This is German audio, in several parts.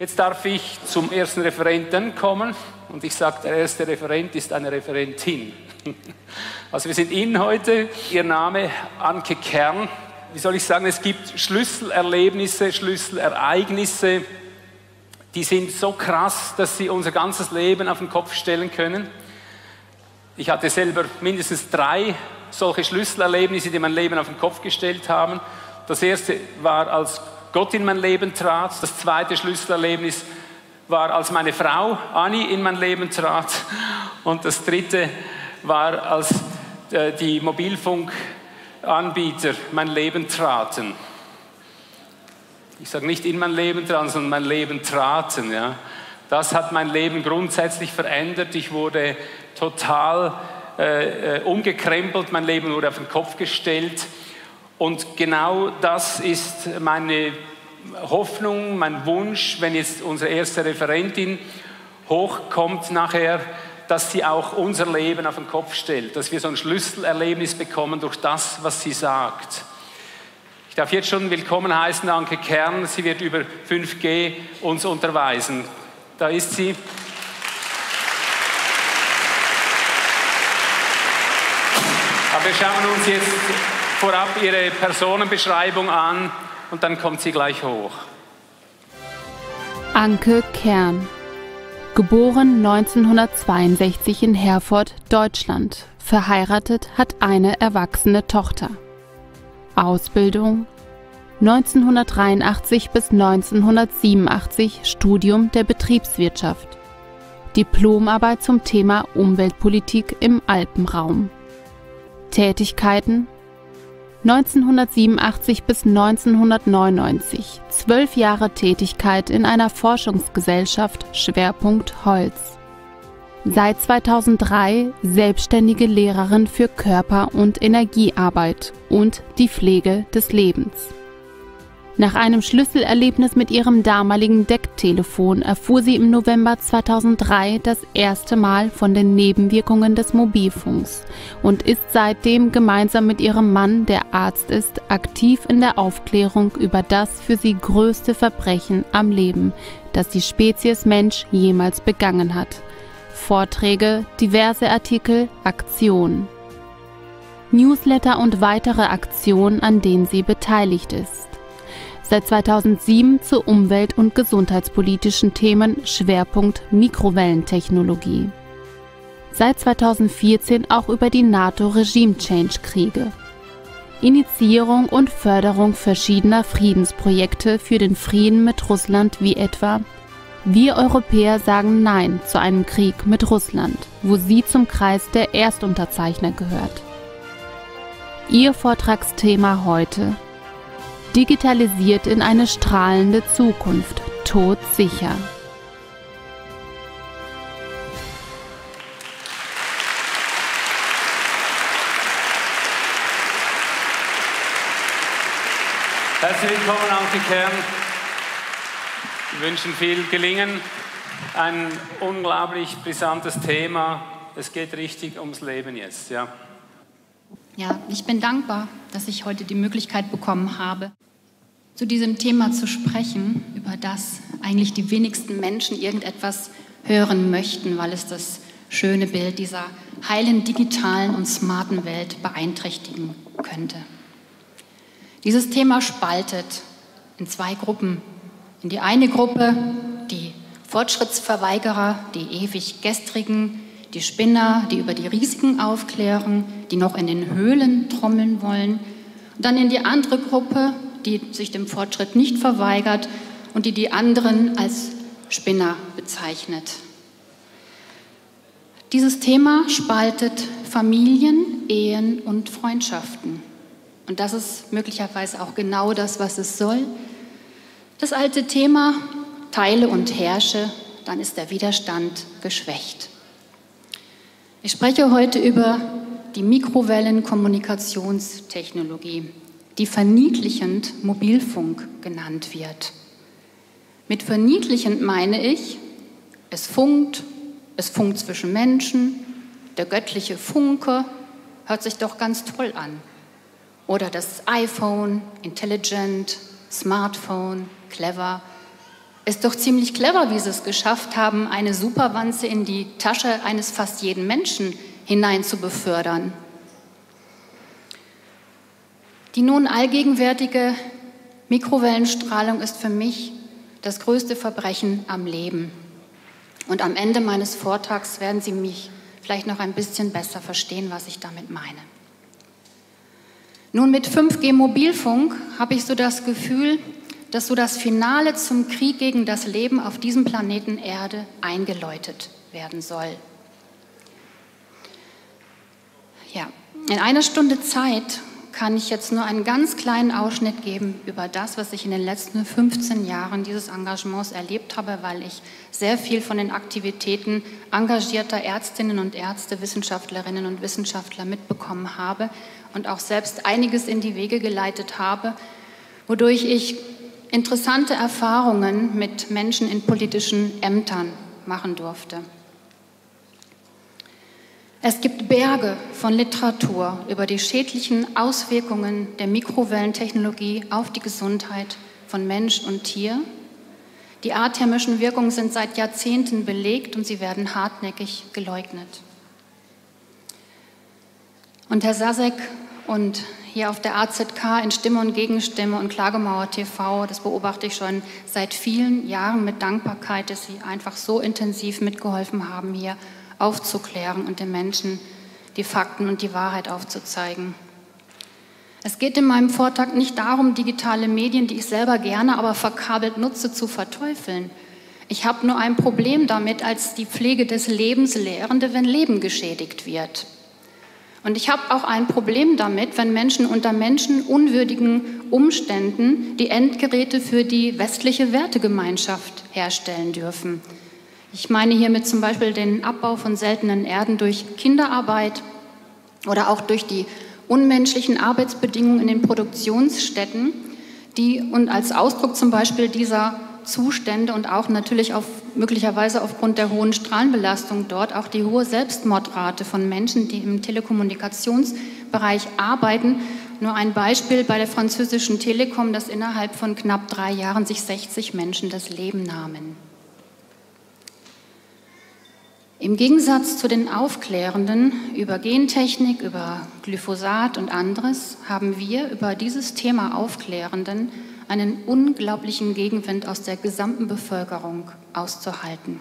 Jetzt darf ich zum ersten Referenten kommen und ich sage, der erste Referent ist eine Referentin. Also wir sind Ihnen heute, Ihr Name Anke Kern. Wie soll ich sagen, es gibt Schlüsselerlebnisse, Schlüsselereignisse, die sind so krass, dass sie unser ganzes Leben auf den Kopf stellen können. Ich hatte selber mindestens drei solche Schlüsselerlebnisse, die mein Leben auf den Kopf gestellt haben. Das erste war, als Gott in mein Leben trat. Das zweite Schlüsselerlebnis war, als meine Frau Anni in mein Leben trat. Und das dritte war, als äh, die Mobilfunkanbieter mein Leben traten. Ich sage nicht in mein Leben traten, sondern mein Leben traten. Ja. Das hat mein Leben grundsätzlich verändert. Ich wurde total äh, äh, umgekrempelt, mein Leben wurde auf den Kopf gestellt. Und genau das ist meine Hoffnung, mein Wunsch, wenn jetzt unsere erste Referentin hochkommt nachher, dass sie auch unser Leben auf den Kopf stellt, dass wir so ein Schlüsselerlebnis bekommen durch das, was sie sagt. Ich darf jetzt schon willkommen heißen, Anke Kern. Sie wird über 5G uns unterweisen. Da ist sie. Aber wir schauen uns jetzt vorab ihre Personenbeschreibung an und dann kommt sie gleich hoch. Anke Kern. Geboren 1962 in Herford, Deutschland. Verheiratet, hat eine erwachsene Tochter. Ausbildung 1983 bis 1987 Studium der Betriebswirtschaft. Diplomarbeit zum Thema Umweltpolitik im Alpenraum. Tätigkeiten 1987 bis 1999 zwölf Jahre Tätigkeit in einer Forschungsgesellschaft Schwerpunkt Holz. Seit 2003 selbstständige Lehrerin für Körper- und Energiearbeit und die Pflege des Lebens. Nach einem Schlüsselerlebnis mit ihrem damaligen Decktelefon erfuhr sie im November 2003 das erste Mal von den Nebenwirkungen des Mobilfunks und ist seitdem gemeinsam mit ihrem Mann, der Arzt ist, aktiv in der Aufklärung über das für sie größte Verbrechen am Leben, das die Spezies Mensch jemals begangen hat. Vorträge, diverse Artikel, Aktionen. Newsletter und weitere Aktionen, an denen sie beteiligt ist seit 2007 zu umwelt- und gesundheitspolitischen Themen Schwerpunkt Mikrowellentechnologie. Seit 2014 auch über die NATO-Regime-Change-Kriege. Initiierung und Förderung verschiedener Friedensprojekte für den Frieden mit Russland wie etwa Wir Europäer sagen Nein zu einem Krieg mit Russland, wo sie zum Kreis der Erstunterzeichner gehört. Ihr Vortragsthema heute digitalisiert in eine strahlende Zukunft, todsicher. Herzlich willkommen, Anke Kern. Wir wünschen viel Gelingen. Ein unglaublich brisantes Thema. Es geht richtig ums Leben jetzt. Ja. Ja, ich bin dankbar, dass ich heute die Möglichkeit bekommen habe, zu diesem Thema zu sprechen, über das eigentlich die wenigsten Menschen irgendetwas hören möchten, weil es das schöne Bild dieser heilen digitalen und smarten Welt beeinträchtigen könnte. Dieses Thema spaltet in zwei Gruppen. In die eine Gruppe die Fortschrittsverweigerer, die ewig gestrigen, die Spinner, die über die Risiken aufklären, die noch in den Höhlen trommeln wollen. Und dann in die andere Gruppe, die sich dem Fortschritt nicht verweigert und die die anderen als Spinner bezeichnet. Dieses Thema spaltet Familien, Ehen und Freundschaften. Und das ist möglicherweise auch genau das, was es soll. Das alte Thema, teile und herrsche, dann ist der Widerstand geschwächt. Ich spreche heute über die Mikrowellenkommunikationstechnologie, die verniedlichend Mobilfunk genannt wird. Mit verniedlichend meine ich, es funkt, es funkt zwischen Menschen, der göttliche Funke hört sich doch ganz toll an. Oder das iPhone, intelligent, Smartphone, clever. ist doch ziemlich clever, wie sie es geschafft haben, eine Superwanze in die Tasche eines fast jeden Menschen hinein zu befördern. Die nun allgegenwärtige Mikrowellenstrahlung ist für mich das größte Verbrechen am Leben. Und am Ende meines Vortrags werden Sie mich vielleicht noch ein bisschen besser verstehen, was ich damit meine. Nun mit 5G Mobilfunk habe ich so das Gefühl, dass so das Finale zum Krieg gegen das Leben auf diesem Planeten Erde eingeläutet werden soll. Ja, in einer Stunde Zeit kann ich jetzt nur einen ganz kleinen Ausschnitt geben über das, was ich in den letzten 15 Jahren dieses Engagements erlebt habe, weil ich sehr viel von den Aktivitäten engagierter Ärztinnen und Ärzte, Wissenschaftlerinnen und Wissenschaftler mitbekommen habe und auch selbst einiges in die Wege geleitet habe, wodurch ich interessante Erfahrungen mit Menschen in politischen Ämtern machen durfte. Es gibt Berge von Literatur über die schädlichen Auswirkungen der Mikrowellentechnologie auf die Gesundheit von Mensch und Tier. Die arthermischen Wirkungen sind seit Jahrzehnten belegt und sie werden hartnäckig geleugnet. Und Herr Sasek und hier auf der AZK in Stimme und Gegenstimme und Klagemauer TV, das beobachte ich schon seit vielen Jahren mit Dankbarkeit, dass Sie einfach so intensiv mitgeholfen haben, hier aufzuklären und den Menschen die Fakten und die Wahrheit aufzuzeigen. Es geht in meinem Vortrag nicht darum, digitale Medien, die ich selber gerne, aber verkabelt nutze, zu verteufeln. Ich habe nur ein Problem damit als die Pflege des Lebens Lehrende, wenn Leben geschädigt wird. Und ich habe auch ein Problem damit, wenn Menschen unter menschenunwürdigen Umständen die Endgeräte für die westliche Wertegemeinschaft herstellen dürfen. Ich meine hiermit zum Beispiel den Abbau von seltenen Erden durch Kinderarbeit oder auch durch die unmenschlichen Arbeitsbedingungen in den Produktionsstätten, die und als Ausdruck zum Beispiel dieser Zustände und auch natürlich auf, möglicherweise aufgrund der hohen Strahlenbelastung dort auch die hohe Selbstmordrate von Menschen, die im Telekommunikationsbereich arbeiten. Nur ein Beispiel bei der französischen Telekom, dass innerhalb von knapp drei Jahren sich 60 Menschen das Leben nahmen. Im Gegensatz zu den Aufklärenden über Gentechnik, über Glyphosat und anderes haben wir über dieses Thema Aufklärenden einen unglaublichen Gegenwind aus der gesamten Bevölkerung auszuhalten.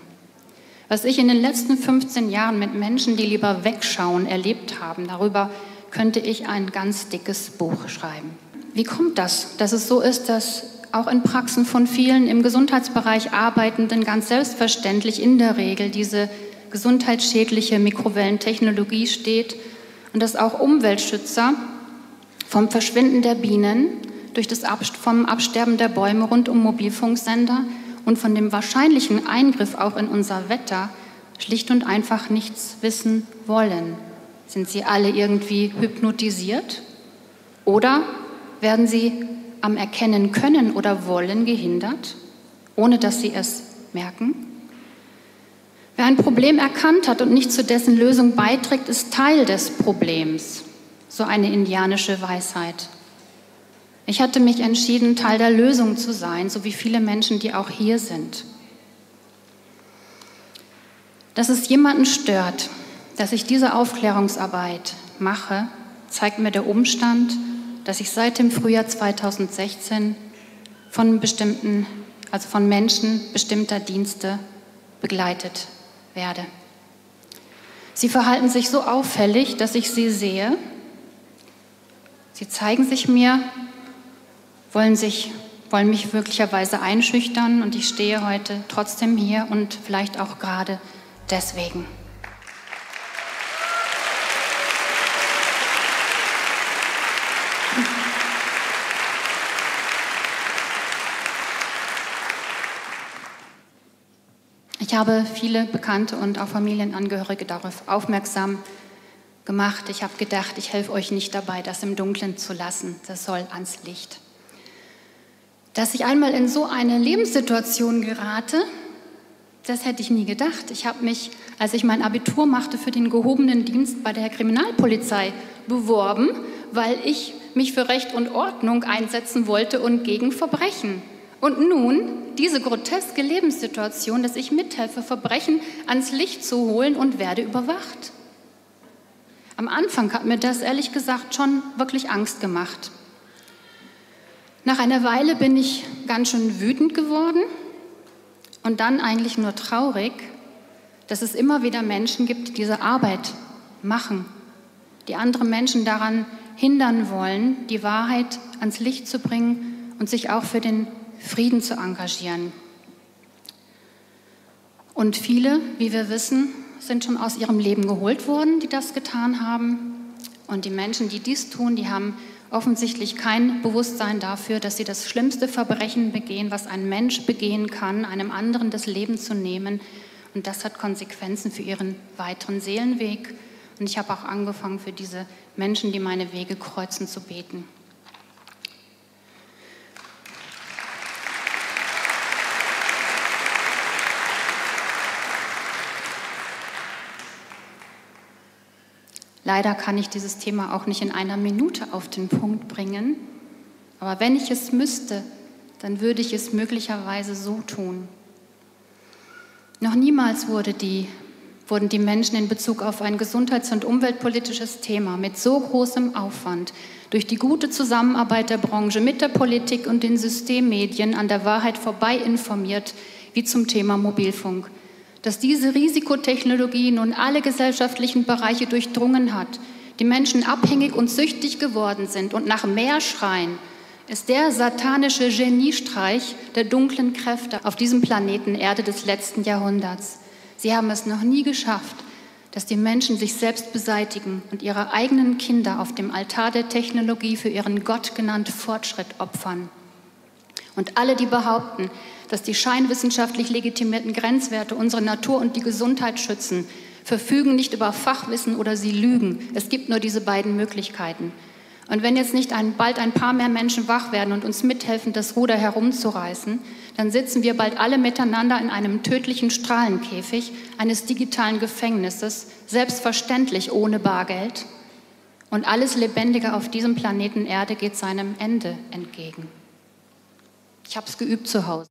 Was ich in den letzten 15 Jahren mit Menschen, die lieber wegschauen, erlebt haben, darüber könnte ich ein ganz dickes Buch schreiben. Wie kommt das, dass es so ist, dass auch in Praxen von vielen im Gesundheitsbereich Arbeitenden ganz selbstverständlich in der Regel diese gesundheitsschädliche Mikrowellentechnologie steht und dass auch Umweltschützer vom Verschwinden der Bienen, durch das Ab vom Absterben der Bäume rund um Mobilfunksender und von dem wahrscheinlichen Eingriff auch in unser Wetter schlicht und einfach nichts wissen wollen. Sind sie alle irgendwie hypnotisiert? Oder werden sie am Erkennen können oder wollen gehindert, ohne dass sie es merken? Wer ein Problem erkannt hat und nicht zu dessen Lösung beiträgt, ist Teil des Problems. So eine indianische Weisheit. Ich hatte mich entschieden, Teil der Lösung zu sein, so wie viele Menschen, die auch hier sind. Dass es jemanden stört, dass ich diese Aufklärungsarbeit mache, zeigt mir der Umstand, dass ich seit dem Frühjahr 2016 von bestimmten, also von Menschen bestimmter Dienste begleitet werde. Sie verhalten sich so auffällig, dass ich sie sehe. Sie zeigen sich mir, wollen, sich, wollen mich möglicherweise einschüchtern und ich stehe heute trotzdem hier und vielleicht auch gerade deswegen. Ich habe viele Bekannte und auch Familienangehörige darauf aufmerksam gemacht. Ich habe gedacht, ich helfe euch nicht dabei, das im Dunkeln zu lassen. Das soll ans Licht. Dass ich einmal in so eine Lebenssituation gerate, das hätte ich nie gedacht. Ich habe mich, als ich mein Abitur machte, für den gehobenen Dienst bei der Kriminalpolizei beworben, weil ich mich für Recht und Ordnung einsetzen wollte und gegen Verbrechen. Und nun diese groteske Lebenssituation, dass ich mithelfe, Verbrechen ans Licht zu holen und werde überwacht. Am Anfang hat mir das ehrlich gesagt schon wirklich Angst gemacht. Nach einer Weile bin ich ganz schön wütend geworden und dann eigentlich nur traurig, dass es immer wieder Menschen gibt, die diese Arbeit machen, die andere Menschen daran hindern wollen, die Wahrheit ans Licht zu bringen und sich auch für den Frieden zu engagieren. Und viele, wie wir wissen, sind schon aus ihrem Leben geholt worden, die das getan haben. Und die Menschen, die dies tun, die haben offensichtlich kein Bewusstsein dafür, dass sie das schlimmste Verbrechen begehen, was ein Mensch begehen kann, einem anderen das Leben zu nehmen. Und das hat Konsequenzen für ihren weiteren Seelenweg. Und ich habe auch angefangen, für diese Menschen, die meine Wege kreuzen, zu beten. Leider kann ich dieses Thema auch nicht in einer Minute auf den Punkt bringen, aber wenn ich es müsste, dann würde ich es möglicherweise so tun. Noch niemals wurde die, wurden die Menschen in Bezug auf ein gesundheits- und umweltpolitisches Thema mit so großem Aufwand durch die gute Zusammenarbeit der Branche mit der Politik und den Systemmedien an der Wahrheit vorbei informiert wie zum Thema Mobilfunk dass diese Risikotechnologie nun alle gesellschaftlichen Bereiche durchdrungen hat, die Menschen abhängig und süchtig geworden sind und nach mehr schreien, ist der satanische Geniestreich der dunklen Kräfte auf diesem Planeten Erde des letzten Jahrhunderts. Sie haben es noch nie geschafft, dass die Menschen sich selbst beseitigen und ihre eigenen Kinder auf dem Altar der Technologie für ihren Gott genannten Fortschritt opfern. Und alle, die behaupten, dass die scheinwissenschaftlich legitimierten Grenzwerte unsere Natur und die Gesundheit schützen, verfügen nicht über Fachwissen oder sie lügen. Es gibt nur diese beiden Möglichkeiten. Und wenn jetzt nicht ein, bald ein paar mehr Menschen wach werden und uns mithelfen, das Ruder herumzureißen, dann sitzen wir bald alle miteinander in einem tödlichen Strahlenkäfig eines digitalen Gefängnisses, selbstverständlich ohne Bargeld. Und alles Lebendige auf diesem Planeten Erde geht seinem Ende entgegen. Ich habe es geübt zu Hause.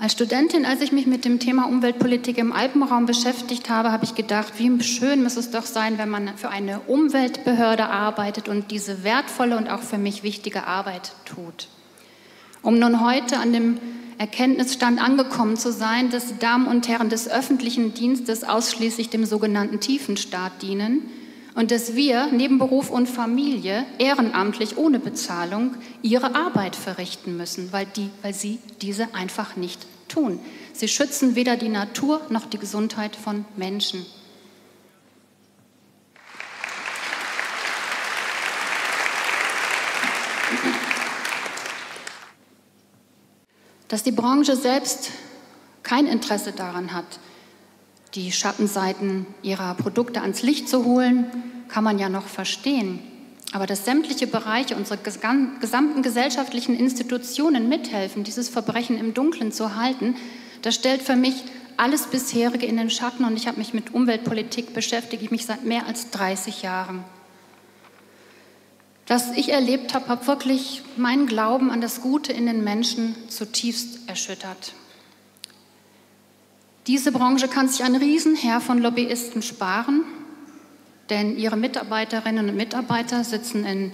Als Studentin, als ich mich mit dem Thema Umweltpolitik im Alpenraum beschäftigt habe, habe ich gedacht, wie schön muss es doch sein, wenn man für eine Umweltbehörde arbeitet und diese wertvolle und auch für mich wichtige Arbeit tut. Um nun heute an dem Erkenntnisstand angekommen zu sein, dass Damen und Herren des öffentlichen Dienstes ausschließlich dem sogenannten Tiefenstaat dienen und dass wir neben Beruf und Familie ehrenamtlich ohne Bezahlung ihre Arbeit verrichten müssen, weil, die, weil sie diese einfach nicht tun. Sie schützen weder die Natur noch die Gesundheit von Menschen. Dass die Branche selbst kein Interesse daran hat, die Schattenseiten ihrer Produkte ans Licht zu holen, kann man ja noch verstehen. Aber dass sämtliche Bereiche unserer gesamten gesellschaftlichen Institutionen mithelfen, dieses Verbrechen im Dunkeln zu halten, das stellt für mich alles bisherige in den Schatten und ich habe mich mit Umweltpolitik beschäftige ich mich seit mehr als 30 Jahren. Was ich erlebt habe, hat wirklich meinen Glauben an das Gute in den Menschen zutiefst erschüttert. Diese Branche kann sich einen Riesenheer von Lobbyisten sparen, denn ihre Mitarbeiterinnen und Mitarbeiter sitzen in,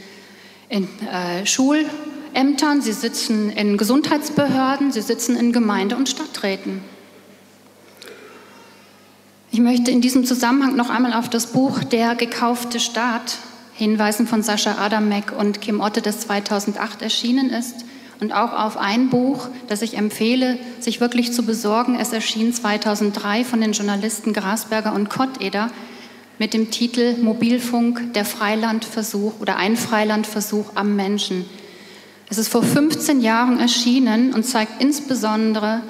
in äh, Schulämtern, sie sitzen in Gesundheitsbehörden, sie sitzen in Gemeinde- und Stadträten. Ich möchte in diesem Zusammenhang noch einmal auf das Buch Der gekaufte Staat hinweisen von Sascha Adamek und Kim Otte, das 2008 erschienen ist und auch auf ein Buch, das ich empfehle, sich wirklich zu besorgen. Es erschien 2003 von den Journalisten Grasberger und Kotteder mit dem Titel Mobilfunk, der Freilandversuch oder ein Freilandversuch am Menschen. Es ist vor 15 Jahren erschienen und zeigt insbesondere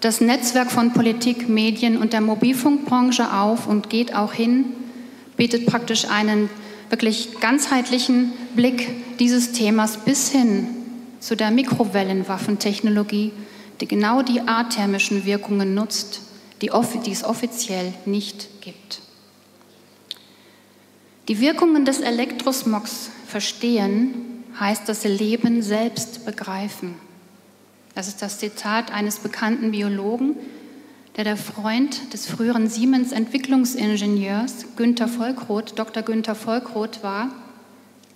das Netzwerk von Politik, Medien und der Mobilfunkbranche auf und geht auch hin, bietet praktisch einen wirklich ganzheitlichen Blick dieses Themas bis hin zu der Mikrowellenwaffentechnologie, die genau die athermischen Wirkungen nutzt, die, die es offiziell nicht gibt. Die Wirkungen des Elektrosmogs verstehen heißt das Leben selbst begreifen. Das ist das Zitat eines bekannten Biologen, der der Freund des früheren Siemens Entwicklungsingenieurs Günther Volkroth, Dr. Günther Volkroth war.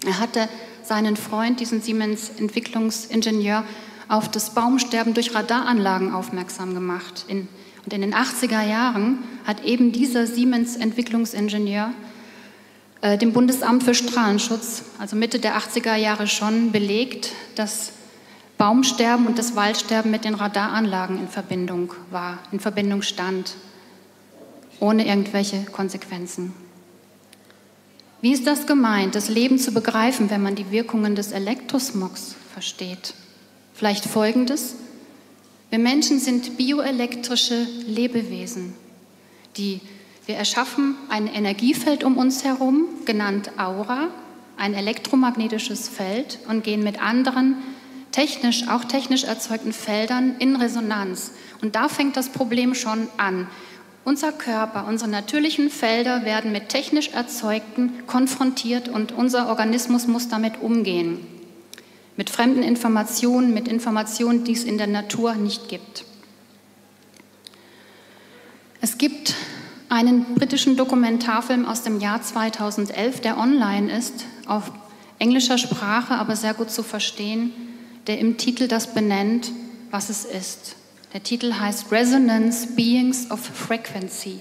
Er hatte seinen Freund, diesen Siemens Entwicklungsingenieur, auf das Baumsterben durch Radaranlagen aufmerksam gemacht. In, und in den 80er Jahren hat eben dieser Siemens Entwicklungsingenieur äh, dem Bundesamt für Strahlenschutz, also Mitte der 80er Jahre schon, belegt, dass Baumsterben und das Waldsterben mit den Radaranlagen in Verbindung war, in Verbindung stand, ohne irgendwelche Konsequenzen. Wie ist das gemeint, das Leben zu begreifen, wenn man die Wirkungen des Elektrosmogs versteht? Vielleicht folgendes. Wir Menschen sind bioelektrische Lebewesen, die wir erschaffen ein Energiefeld um uns herum, genannt Aura, ein elektromagnetisches Feld und gehen mit anderen technisch, auch technisch erzeugten Feldern in Resonanz. Und da fängt das Problem schon an. Unser Körper, unsere natürlichen Felder werden mit technisch erzeugten konfrontiert und unser Organismus muss damit umgehen. Mit fremden Informationen, mit Informationen, die es in der Natur nicht gibt. Es gibt einen britischen Dokumentarfilm aus dem Jahr 2011, der online ist, auf englischer Sprache, aber sehr gut zu verstehen der im Titel das benennt, was es ist. Der Titel heißt Resonance Beings of Frequency.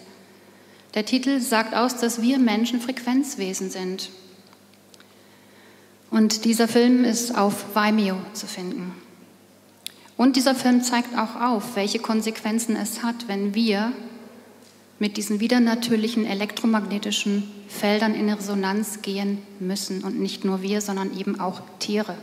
Der Titel sagt aus, dass wir Menschen Frequenzwesen sind. Und dieser Film ist auf Vimeo zu finden. Und dieser Film zeigt auch auf, welche Konsequenzen es hat, wenn wir mit diesen widernatürlichen elektromagnetischen Feldern in Resonanz gehen müssen. Und nicht nur wir, sondern eben auch Tiere.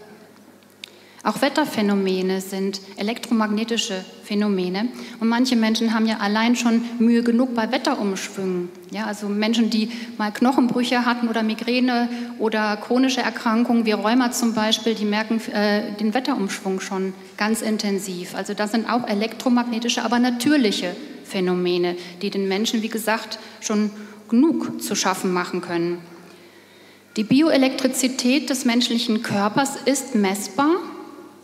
Auch Wetterphänomene sind elektromagnetische Phänomene. Und manche Menschen haben ja allein schon Mühe genug bei Wetterumschwüngen. Ja, also Menschen, die mal Knochenbrüche hatten oder Migräne oder chronische Erkrankungen wie Rheuma zum Beispiel, die merken äh, den Wetterumschwung schon ganz intensiv. Also das sind auch elektromagnetische, aber natürliche Phänomene, die den Menschen, wie gesagt, schon genug zu schaffen machen können. Die Bioelektrizität des menschlichen Körpers ist messbar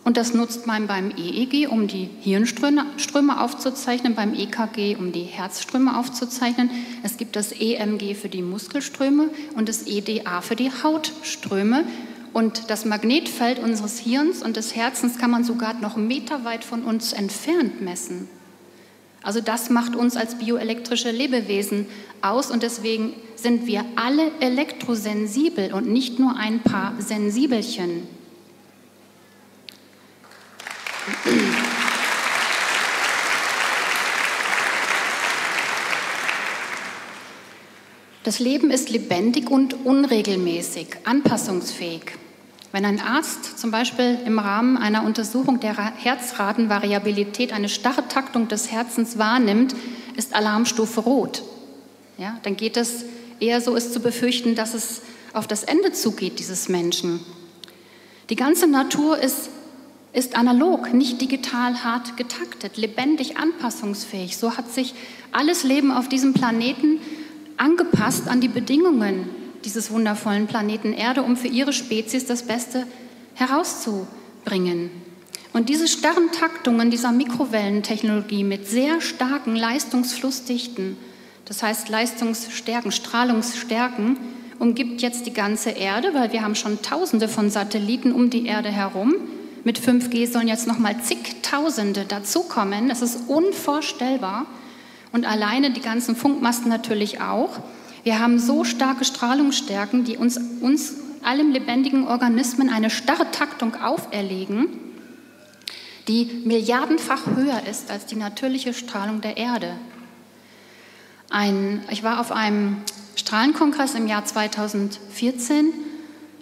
und das nutzt man beim EEG, um die Hirnströme aufzuzeichnen, beim EKG, um die Herzströme aufzuzeichnen. Es gibt das EMG für die Muskelströme und das EDA für die Hautströme. Und das Magnetfeld unseres Hirns und des Herzens kann man sogar noch meterweit von uns entfernt messen. Also das macht uns als bioelektrische Lebewesen aus und deswegen sind wir alle elektrosensibel und nicht nur ein paar Sensibelchen. Das Leben ist lebendig und unregelmäßig, anpassungsfähig. Wenn ein Arzt zum Beispiel im Rahmen einer Untersuchung der Herzratenvariabilität eine starre Taktung des Herzens wahrnimmt, ist Alarmstufe rot. Ja, dann geht es eher so, ist zu befürchten, dass es auf das Ende zugeht, dieses Menschen. Die ganze Natur ist ist analog, nicht digital hart getaktet, lebendig anpassungsfähig. So hat sich alles Leben auf diesem Planeten angepasst an die Bedingungen dieses wundervollen Planeten Erde, um für ihre Spezies das Beste herauszubringen. Und diese starren Taktungen dieser Mikrowellentechnologie mit sehr starken Leistungsflussdichten, das heißt Leistungsstärken, Strahlungsstärken, umgibt jetzt die ganze Erde, weil wir haben schon Tausende von Satelliten um die Erde herum mit 5G sollen jetzt noch mal zigtausende dazukommen. Das ist unvorstellbar. Und alleine die ganzen Funkmasten natürlich auch. Wir haben so starke Strahlungsstärken, die uns, uns allen lebendigen Organismen eine starre Taktung auferlegen, die milliardenfach höher ist als die natürliche Strahlung der Erde. Ein, ich war auf einem Strahlenkongress im Jahr 2014.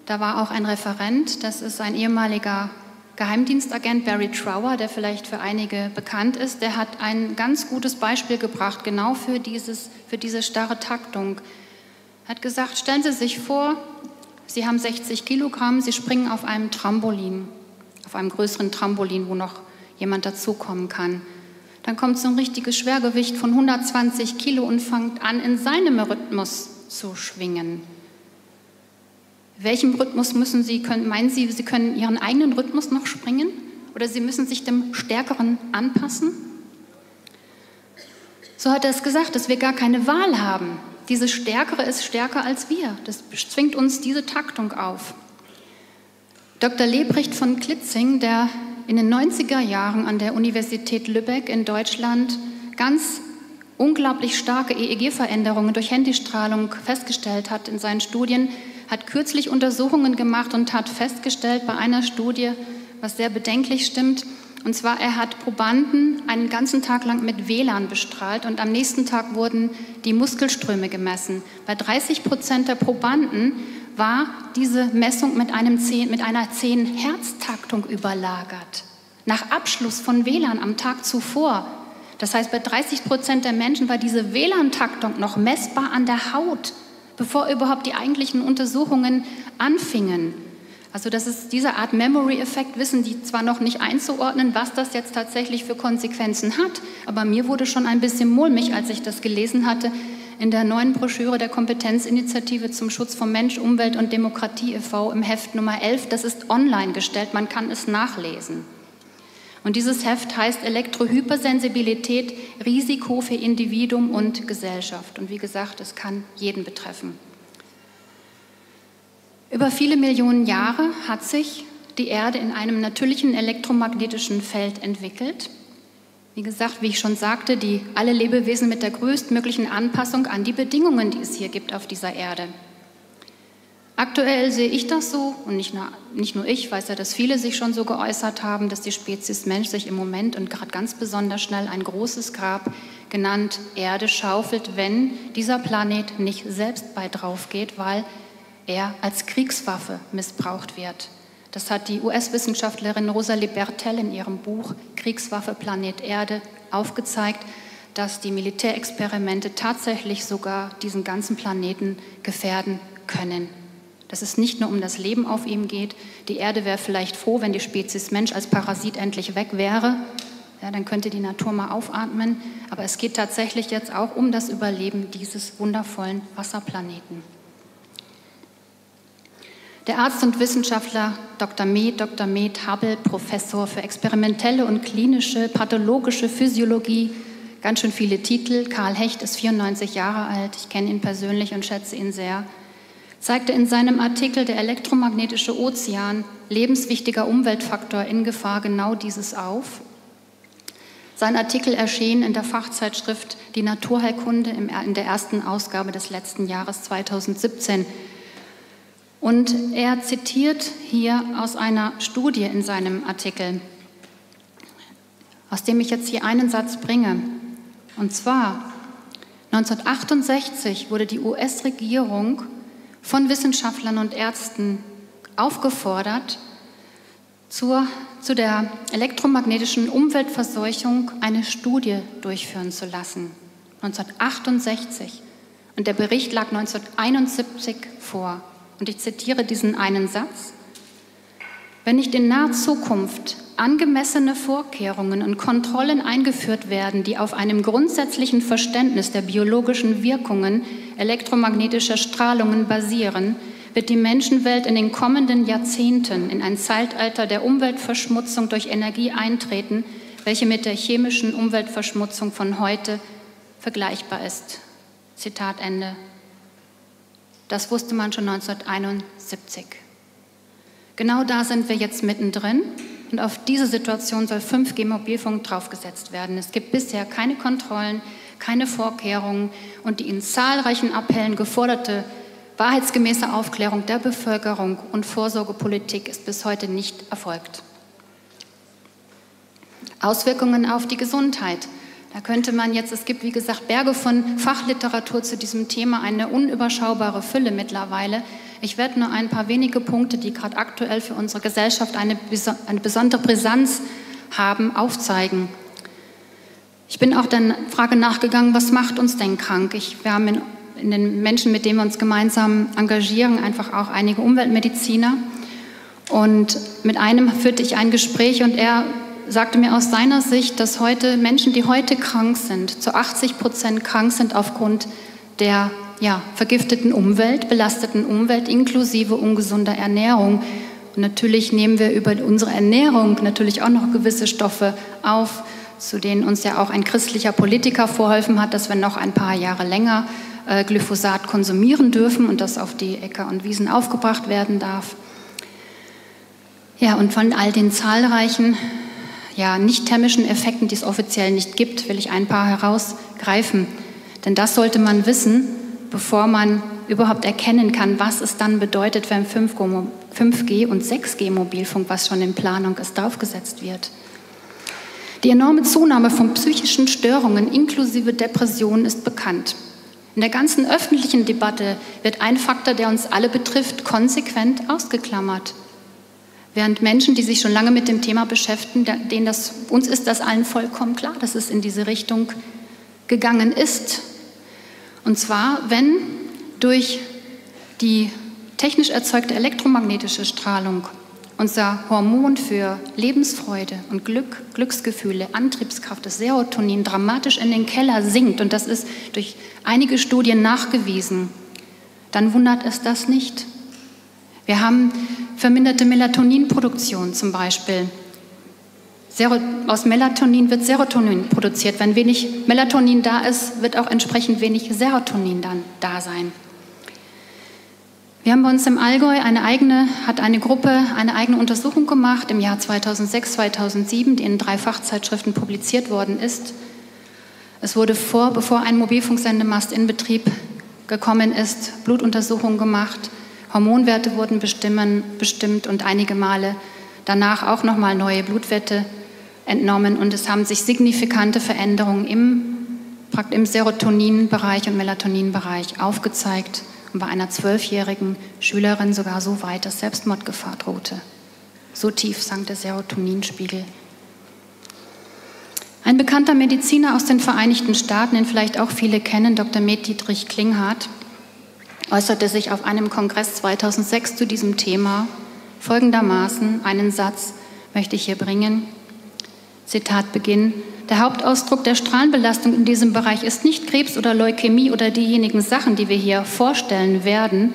Da war auch ein Referent, das ist ein ehemaliger Geheimdienstagent Barry Trower, der vielleicht für einige bekannt ist, der hat ein ganz gutes Beispiel gebracht, genau für, dieses, für diese starre Taktung. Er hat gesagt, stellen Sie sich vor, Sie haben 60 Kilogramm, Sie springen auf einem Trampolin, auf einem größeren Trampolin, wo noch jemand dazukommen kann. dann kommt so ein richtiges Schwergewicht von 120 Kilo und fängt an, in seinem Rhythmus zu schwingen. Welchem Rhythmus müssen Sie, können, meinen Sie, Sie können Ihren eigenen Rhythmus noch springen? Oder Sie müssen sich dem Stärkeren anpassen? So hat er es gesagt, dass wir gar keine Wahl haben. Diese Stärkere ist stärker als wir. Das zwingt uns diese Taktung auf. Dr. Lebrecht von Klitzing, der in den 90er Jahren an der Universität Lübeck in Deutschland ganz unglaublich starke EEG-Veränderungen durch Handystrahlung festgestellt hat in seinen Studien, hat kürzlich Untersuchungen gemacht und hat festgestellt bei einer Studie, was sehr bedenklich stimmt, und zwar, er hat Probanden einen ganzen Tag lang mit WLAN bestrahlt und am nächsten Tag wurden die Muskelströme gemessen. Bei 30 Prozent der Probanden war diese Messung mit, einem 10, mit einer 10-Herz-Taktung überlagert. Nach Abschluss von WLAN am Tag zuvor. Das heißt, bei 30 Prozent der Menschen war diese WLAN-Taktung noch messbar an der Haut, bevor überhaupt die eigentlichen Untersuchungen anfingen. Also das ist diese Art Memory-Effekt, wissen die zwar noch nicht einzuordnen, was das jetzt tatsächlich für Konsequenzen hat, aber mir wurde schon ein bisschen mulmig, als ich das gelesen hatte, in der neuen Broschüre der Kompetenzinitiative zum Schutz von Mensch, Umwelt und Demokratie e.V. im Heft Nummer 11. Das ist online gestellt, man kann es nachlesen. Und dieses Heft heißt Elektrohypersensibilität, Risiko für Individuum und Gesellschaft. Und wie gesagt, es kann jeden betreffen. Über viele Millionen Jahre hat sich die Erde in einem natürlichen elektromagnetischen Feld entwickelt. Wie gesagt, wie ich schon sagte, die alle Lebewesen mit der größtmöglichen Anpassung an die Bedingungen, die es hier gibt auf dieser Erde. Aktuell sehe ich das so, und nicht nur, nicht nur ich, weiß ja, dass viele sich schon so geäußert haben, dass die Spezies Mensch sich im Moment und gerade ganz besonders schnell ein großes Grab genannt Erde schaufelt, wenn dieser Planet nicht selbst bei drauf geht, weil er als Kriegswaffe missbraucht wird. Das hat die US-Wissenschaftlerin Rosalie Bertell in ihrem Buch Kriegswaffe Planet Erde aufgezeigt, dass die Militärexperimente tatsächlich sogar diesen ganzen Planeten gefährden können. Dass es nicht nur um das Leben auf ihm geht. Die Erde wäre vielleicht froh, wenn die Spezies Mensch als Parasit endlich weg wäre. Ja, dann könnte die Natur mal aufatmen. Aber es geht tatsächlich jetzt auch um das Überleben dieses wundervollen Wasserplaneten. Der Arzt und Wissenschaftler Dr. Med, Dr. Med Hubble, Professor für experimentelle und klinische pathologische Physiologie, ganz schön viele Titel. Karl Hecht ist 94 Jahre alt, ich kenne ihn persönlich und schätze ihn sehr. Zeigte in seinem Artikel Der elektromagnetische Ozean, lebenswichtiger Umweltfaktor in Gefahr, genau dieses auf. Sein Artikel erschien in der Fachzeitschrift Die Naturheilkunde in der ersten Ausgabe des letzten Jahres 2017. Und er zitiert hier aus einer Studie in seinem Artikel, aus dem ich jetzt hier einen Satz bringe. Und zwar 1968 wurde die US-Regierung von Wissenschaftlern und Ärzten aufgefordert, zur, zu der elektromagnetischen Umweltverseuchung eine Studie durchführen zu lassen. 1968. Und der Bericht lag 1971 vor. Und ich zitiere diesen einen Satz. Wenn nicht in naher Zukunft angemessene Vorkehrungen und Kontrollen eingeführt werden, die auf einem grundsätzlichen Verständnis der biologischen Wirkungen elektromagnetischer Strahlungen basieren, wird die Menschenwelt in den kommenden Jahrzehnten in ein Zeitalter der Umweltverschmutzung durch Energie eintreten, welche mit der chemischen Umweltverschmutzung von heute vergleichbar ist. Zitat Ende. Das wusste man schon 1971. Genau da sind wir jetzt mittendrin und auf diese Situation soll 5G-Mobilfunk draufgesetzt werden. Es gibt bisher keine Kontrollen, keine Vorkehrungen und die in zahlreichen Appellen geforderte wahrheitsgemäße Aufklärung der Bevölkerung und Vorsorgepolitik ist bis heute nicht erfolgt. Auswirkungen auf die Gesundheit. Da könnte man jetzt, es gibt wie gesagt Berge von Fachliteratur zu diesem Thema, eine unüberschaubare Fülle mittlerweile. Ich werde nur ein paar wenige Punkte, die gerade aktuell für unsere Gesellschaft eine, eine besondere Brisanz haben, aufzeigen. Ich bin auch der Frage nachgegangen, was macht uns denn krank? Ich, wir haben in, in den Menschen, mit denen wir uns gemeinsam engagieren, einfach auch einige Umweltmediziner. Und mit einem führte ich ein Gespräch und er sagte mir aus seiner Sicht, dass heute Menschen, die heute krank sind, zu 80 Prozent krank sind aufgrund der ja, vergifteten Umwelt, belasteten Umwelt inklusive ungesunder Ernährung. Und natürlich nehmen wir über unsere Ernährung natürlich auch noch gewisse Stoffe auf, zu denen uns ja auch ein christlicher Politiker vorhelfen hat, dass wir noch ein paar Jahre länger äh, Glyphosat konsumieren dürfen und das auf die Äcker und Wiesen aufgebracht werden darf. Ja, und von all den zahlreichen ja, nicht thermischen Effekten, die es offiziell nicht gibt, will ich ein paar herausgreifen. Denn das sollte man wissen, bevor man überhaupt erkennen kann, was es dann bedeutet, wenn 5G und 6G Mobilfunk, was schon in Planung ist, draufgesetzt wird. Die enorme Zunahme von psychischen Störungen inklusive Depressionen ist bekannt. In der ganzen öffentlichen Debatte wird ein Faktor, der uns alle betrifft, konsequent ausgeklammert. Während Menschen, die sich schon lange mit dem Thema beschäftigen, denen das, uns ist das allen vollkommen klar, dass es in diese Richtung gegangen ist. Und zwar, wenn durch die technisch erzeugte elektromagnetische Strahlung unser Hormon für Lebensfreude und Glück, Glücksgefühle, Antriebskraft, das Serotonin dramatisch in den Keller sinkt, und das ist durch einige Studien nachgewiesen, dann wundert es das nicht. Wir haben verminderte Melatoninproduktion zum Beispiel. Aus Melatonin wird Serotonin produziert. Wenn wenig Melatonin da ist, wird auch entsprechend wenig Serotonin dann da sein. Wir haben bei uns im Allgäu eine eigene, hat eine Gruppe eine eigene Untersuchung gemacht im Jahr 2006, 2007, die in drei Fachzeitschriften publiziert worden ist. Es wurde vor, bevor ein Mobilfunksendemast in Betrieb gekommen ist, Blutuntersuchungen gemacht, Hormonwerte wurden bestimmen, bestimmt und einige Male danach auch nochmal neue Blutwerte entnommen und es haben sich signifikante Veränderungen im, im Serotoninbereich und Melatoninbereich aufgezeigt und bei einer zwölfjährigen Schülerin sogar so weit, dass Selbstmordgefahr drohte. So tief sank der Serotoninspiegel. Ein bekannter Mediziner aus den Vereinigten Staaten, den vielleicht auch viele kennen, Dr. Med Dietrich Klinghardt, äußerte sich auf einem Kongress 2006 zu diesem Thema folgendermaßen, einen Satz möchte ich hier bringen. Zitat Beginn. Der Hauptausdruck der Strahlenbelastung in diesem Bereich ist nicht Krebs oder Leukämie oder diejenigen Sachen, die wir hier vorstellen werden,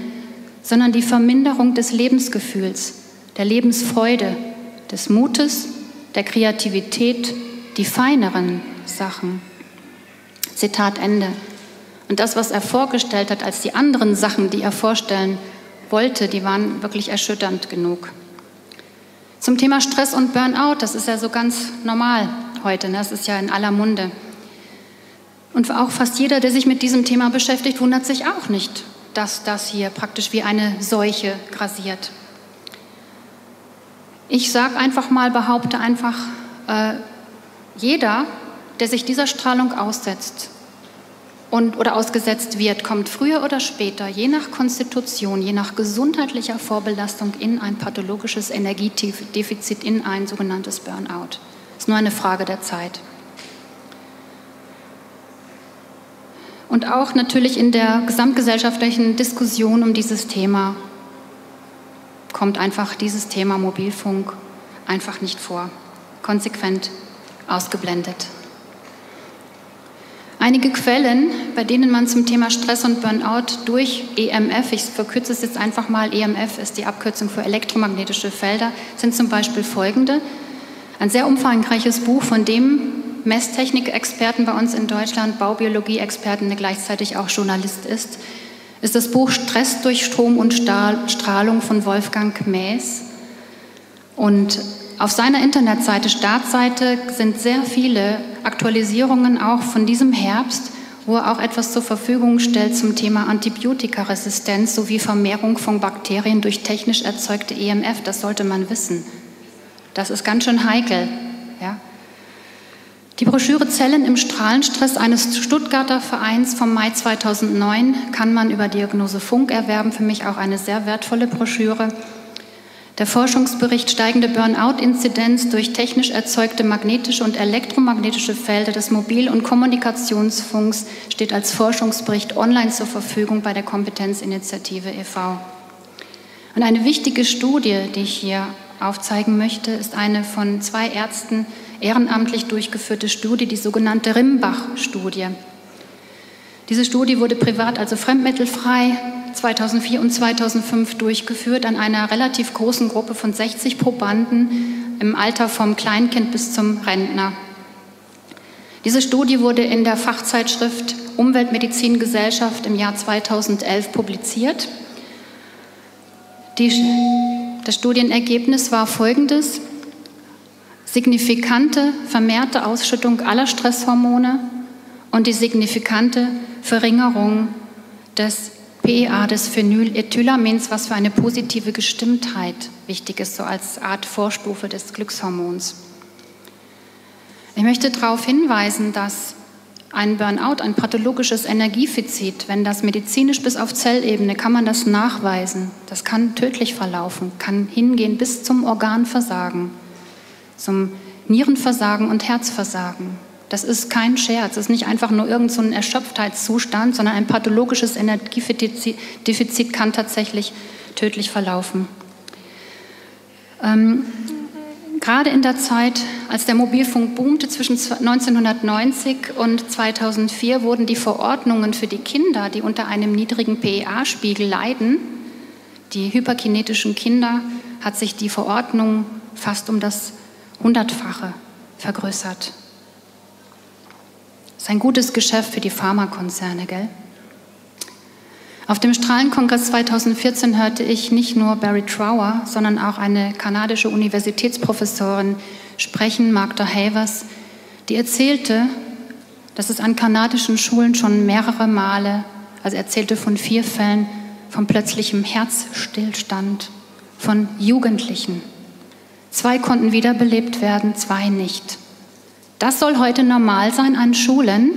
sondern die Verminderung des Lebensgefühls, der Lebensfreude, des Mutes, der Kreativität, die feineren Sachen. Zitat Ende. Und das, was er vorgestellt hat als die anderen Sachen, die er vorstellen wollte, die waren wirklich erschütternd genug. Zum Thema Stress und Burnout, das ist ja so ganz normal heute, ne? das ist ja in aller Munde. Und auch fast jeder, der sich mit diesem Thema beschäftigt, wundert sich auch nicht, dass das hier praktisch wie eine Seuche grasiert. Ich sage einfach mal, behaupte einfach, äh, jeder, der sich dieser Strahlung aussetzt und, oder ausgesetzt wird, kommt früher oder später, je nach Konstitution, je nach gesundheitlicher Vorbelastung, in ein pathologisches Energiedefizit, in ein sogenanntes Burnout. Ist nur eine Frage der Zeit. Und auch natürlich in der gesamtgesellschaftlichen Diskussion um dieses Thema kommt einfach dieses Thema Mobilfunk einfach nicht vor, konsequent ausgeblendet. Einige Quellen, bei denen man zum Thema Stress und Burnout durch EMF, ich verkürze es jetzt einfach mal, EMF ist die Abkürzung für elektromagnetische Felder, sind zum Beispiel folgende. Ein sehr umfangreiches Buch, von dem Messtechnik-Experten bei uns in Deutschland, Baubiologie-Experten, der gleichzeitig auch Journalist ist, ist das Buch Stress durch Strom und Strahlung von Wolfgang Mäß. Und auf seiner Internetseite, Startseite, sind sehr viele Aktualisierungen auch von diesem Herbst, wo er auch etwas zur Verfügung stellt zum Thema Antibiotikaresistenz sowie Vermehrung von Bakterien durch technisch erzeugte EMF. Das sollte man wissen. Das ist ganz schön heikel. Ja? Die Broschüre Zellen im Strahlenstress eines Stuttgarter Vereins vom Mai 2009 kann man über Diagnose Funk erwerben. Für mich auch eine sehr wertvolle Broschüre. Der Forschungsbericht Steigende Burnout-Inzidenz durch technisch erzeugte magnetische und elektromagnetische Felder des Mobil- und Kommunikationsfunks steht als Forschungsbericht online zur Verfügung bei der Kompetenzinitiative e.V. Und eine wichtige Studie, die ich hier aufzeigen möchte, ist eine von zwei Ärzten ehrenamtlich durchgeführte Studie, die sogenannte Rimbach-Studie. Diese Studie wurde privat, also fremdmittelfrei, 2004 und 2005 durchgeführt an einer relativ großen Gruppe von 60 Probanden im Alter vom Kleinkind bis zum Rentner. Diese Studie wurde in der Fachzeitschrift Umweltmedizingesellschaft im Jahr 2011 publiziert. Die, das Studienergebnis war folgendes. Signifikante vermehrte Ausschüttung aller Stresshormone und die signifikante Verringerung des PEA, des Phenylethylamins, was für eine positive Gestimmtheit wichtig ist, so als Art Vorstufe des Glückshormons. Ich möchte darauf hinweisen, dass ein Burnout, ein pathologisches Energiefizit, wenn das medizinisch bis auf Zellebene, kann man das nachweisen. Das kann tödlich verlaufen, kann hingehen bis zum Organversagen, zum Nierenversagen und Herzversagen. Das ist kein Scherz, das ist nicht einfach nur irgendein so Erschöpftheitszustand, sondern ein pathologisches Energiedefizit kann tatsächlich tödlich verlaufen. Ähm, Gerade in der Zeit, als der Mobilfunk boomte zwischen 1990 und 2004, wurden die Verordnungen für die Kinder, die unter einem niedrigen PEA-Spiegel leiden, die hyperkinetischen Kinder, hat sich die Verordnung fast um das Hundertfache vergrößert. Das ist ein gutes Geschäft für die Pharmakonzerne, gell? Auf dem Strahlenkongress 2014 hörte ich nicht nur Barry Trower, sondern auch eine kanadische Universitätsprofessorin sprechen, Magda Havers, die erzählte, dass es an kanadischen Schulen schon mehrere Male, also erzählte von vier Fällen von plötzlichem Herzstillstand von Jugendlichen. Zwei konnten wiederbelebt werden, zwei nicht. Das soll heute normal sein an Schulen,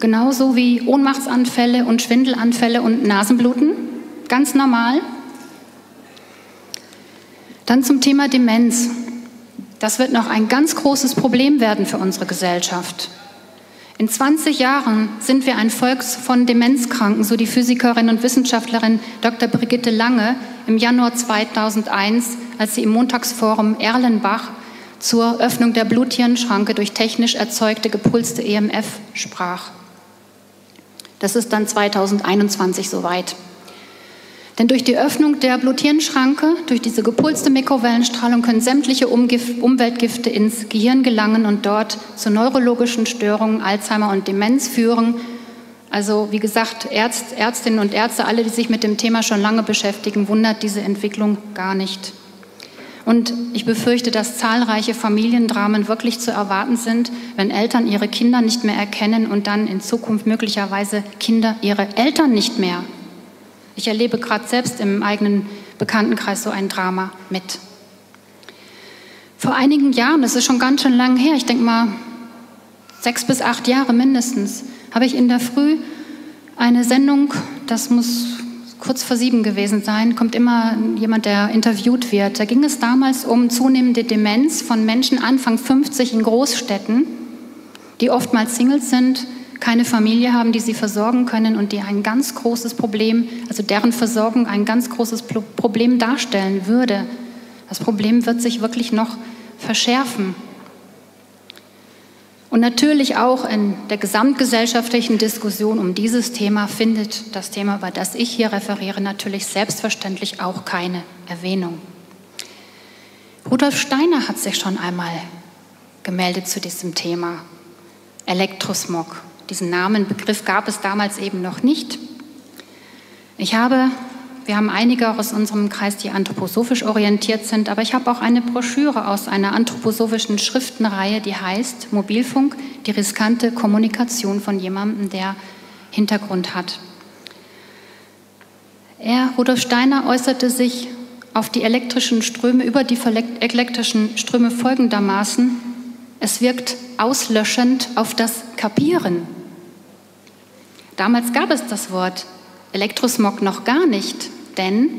genauso wie Ohnmachtsanfälle und Schwindelanfälle und Nasenbluten, ganz normal. Dann zum Thema Demenz. Das wird noch ein ganz großes Problem werden für unsere Gesellschaft. In 20 Jahren sind wir ein Volk von Demenzkranken, so die Physikerin und Wissenschaftlerin Dr. Brigitte Lange im Januar 2001, als sie im Montagsforum Erlenbach zur Öffnung der Bluthirnschranke durch technisch erzeugte gepulste EMF sprach. Das ist dann 2021 soweit. Denn durch die Öffnung der Bluthirnschranke, durch diese gepulste Mikrowellenstrahlung können sämtliche Umweltgifte ins Gehirn gelangen und dort zu neurologischen Störungen, Alzheimer und Demenz führen. Also wie gesagt, Ärzt, Ärztinnen und Ärzte, alle, die sich mit dem Thema schon lange beschäftigen, wundert diese Entwicklung gar nicht. Und ich befürchte, dass zahlreiche Familiendramen wirklich zu erwarten sind, wenn Eltern ihre Kinder nicht mehr erkennen und dann in Zukunft möglicherweise Kinder ihre Eltern nicht mehr. Ich erlebe gerade selbst im eigenen Bekanntenkreis so ein Drama mit. Vor einigen Jahren, das ist schon ganz schön lang her, ich denke mal sechs bis acht Jahre mindestens, habe ich in der Früh eine Sendung, das muss kurz vor sieben gewesen sein, kommt immer jemand, der interviewt wird. Da ging es damals um zunehmende Demenz von Menschen Anfang 50 in Großstädten, die oftmals Singles sind, keine Familie haben, die sie versorgen können und die ein ganz großes Problem, also deren Versorgung ein ganz großes Problem darstellen würde. Das Problem wird sich wirklich noch verschärfen. Und natürlich auch in der gesamtgesellschaftlichen Diskussion um dieses Thema findet das Thema, über das ich hier referiere, natürlich selbstverständlich auch keine Erwähnung. Rudolf Steiner hat sich schon einmal gemeldet zu diesem Thema Elektrosmog. Diesen Namen, Begriff gab es damals eben noch nicht. Ich habe wir haben einige aus unserem Kreis, die anthroposophisch orientiert sind, aber ich habe auch eine Broschüre aus einer anthroposophischen Schriftenreihe, die heißt Mobilfunk, die riskante Kommunikation von jemandem, der Hintergrund hat. Er, Rudolf Steiner, äußerte sich auf die elektrischen Ströme, über die elektrischen Ströme folgendermaßen, es wirkt auslöschend auf das Kapieren. Damals gab es das Wort Elektrosmog noch gar nicht. Denn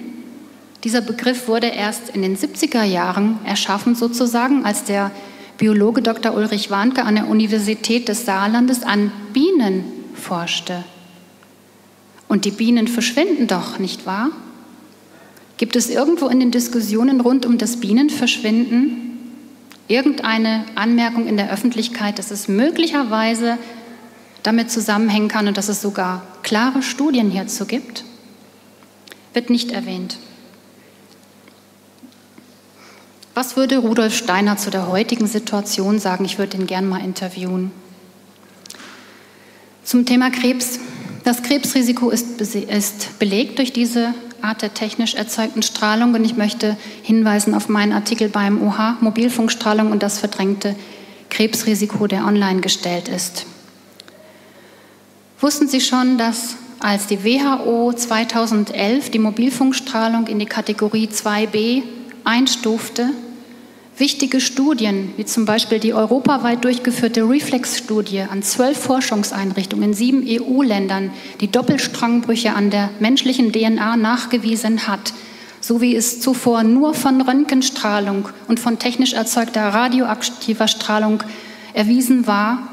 dieser Begriff wurde erst in den 70er Jahren erschaffen, sozusagen, als der Biologe Dr. Ulrich Warnke an der Universität des Saarlandes an Bienen forschte. Und die Bienen verschwinden doch, nicht wahr? Gibt es irgendwo in den Diskussionen rund um das Bienenverschwinden irgendeine Anmerkung in der Öffentlichkeit, dass es möglicherweise damit zusammenhängen kann und dass es sogar klare Studien hierzu gibt? Wird nicht erwähnt. Was würde Rudolf Steiner zu der heutigen Situation sagen? Ich würde ihn gern mal interviewen. Zum Thema Krebs. Das Krebsrisiko ist, ist belegt durch diese Art der technisch erzeugten Strahlung. Und ich möchte hinweisen auf meinen Artikel beim OH, Mobilfunkstrahlung und das verdrängte Krebsrisiko, der online gestellt ist. Wussten Sie schon, dass als die WHO 2011 die Mobilfunkstrahlung in die Kategorie 2b einstufte, wichtige Studien, wie zum Beispiel die europaweit durchgeführte Reflex-Studie an zwölf Forschungseinrichtungen in sieben EU-Ländern, die Doppelstrangbrüche an der menschlichen DNA nachgewiesen hat, so wie es zuvor nur von Röntgenstrahlung und von technisch erzeugter radioaktiver Strahlung erwiesen war,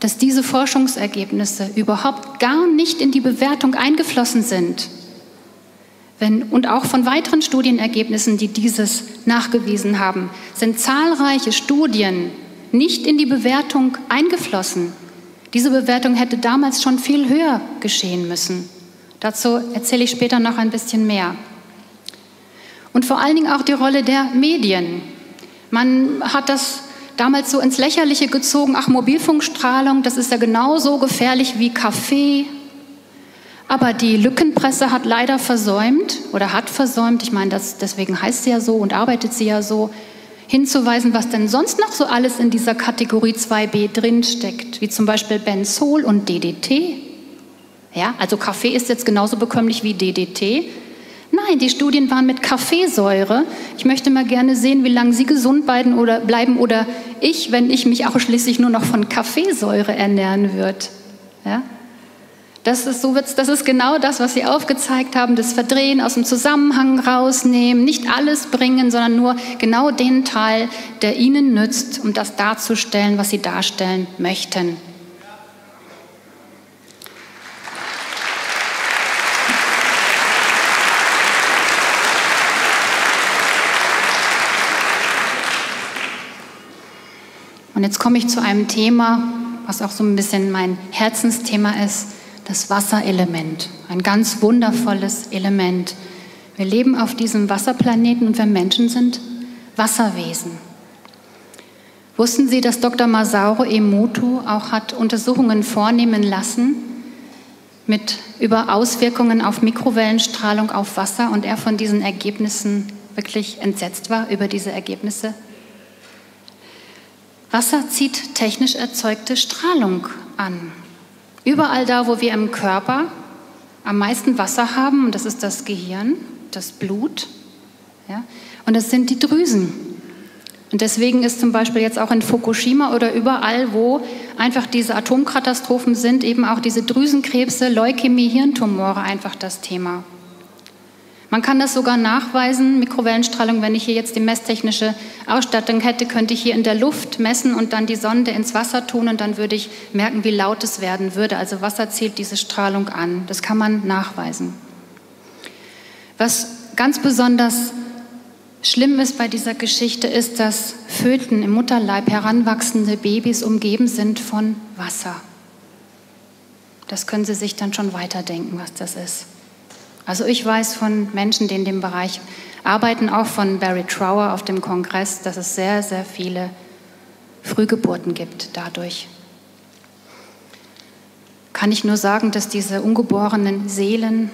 dass diese Forschungsergebnisse überhaupt gar nicht in die Bewertung eingeflossen sind. Wenn, und auch von weiteren Studienergebnissen, die dieses nachgewiesen haben, sind zahlreiche Studien nicht in die Bewertung eingeflossen. Diese Bewertung hätte damals schon viel höher geschehen müssen. Dazu erzähle ich später noch ein bisschen mehr. Und vor allen Dingen auch die Rolle der Medien. Man hat das damals so ins Lächerliche gezogen, ach Mobilfunkstrahlung, das ist ja genauso gefährlich wie Kaffee, aber die Lückenpresse hat leider versäumt oder hat versäumt, ich meine, das, deswegen heißt sie ja so und arbeitet sie ja so, hinzuweisen, was denn sonst noch so alles in dieser Kategorie 2b drinsteckt, wie zum Beispiel Benzol und DDT. Ja, also Kaffee ist jetzt genauso bekömmlich wie DDT. Nein, die Studien waren mit Kaffeesäure. Ich möchte mal gerne sehen, wie lange Sie gesund bleiben oder, bleiben oder ich, wenn ich mich ausschließlich nur noch von Kaffeesäure ernähren würde. Ja? Das ist, so das ist genau das, was Sie aufgezeigt haben, das Verdrehen aus dem Zusammenhang rausnehmen, nicht alles bringen, sondern nur genau den Teil, der Ihnen nützt, um das darzustellen, was Sie darstellen möchten. Jetzt komme ich zu einem Thema, was auch so ein bisschen mein Herzensthema ist das Wasserelement, ein ganz wundervolles Element. Wir leben auf diesem Wasserplaneten und wir Menschen sind Wasserwesen. Wussten Sie, dass Dr. Masauro Emoto auch hat Untersuchungen vornehmen lassen mit über Auswirkungen auf Mikrowellenstrahlung auf Wasser und er von diesen Ergebnissen wirklich entsetzt war über diese Ergebnisse? Wasser zieht technisch erzeugte Strahlung an. Überall da, wo wir im Körper am meisten Wasser haben, und das ist das Gehirn, das Blut, ja, und das sind die Drüsen. Und deswegen ist zum Beispiel jetzt auch in Fukushima oder überall, wo einfach diese Atomkatastrophen sind, eben auch diese Drüsenkrebse, Leukämie, Hirntumore einfach das Thema. Man kann das sogar nachweisen, Mikrowellenstrahlung, wenn ich hier jetzt die messtechnische Ausstattung hätte, könnte ich hier in der Luft messen und dann die Sonde ins Wasser tun und dann würde ich merken, wie laut es werden würde. Also Wasser zieht diese Strahlung an. Das kann man nachweisen. Was ganz besonders schlimm ist bei dieser Geschichte, ist, dass Föten im Mutterleib heranwachsende Babys umgeben sind von Wasser. Das können Sie sich dann schon weiterdenken, was das ist. Also ich weiß von Menschen, die in dem Bereich arbeiten, auch von Barry Trower auf dem Kongress, dass es sehr, sehr viele Frühgeburten gibt dadurch. Kann ich nur sagen, dass diese ungeborenen Seelen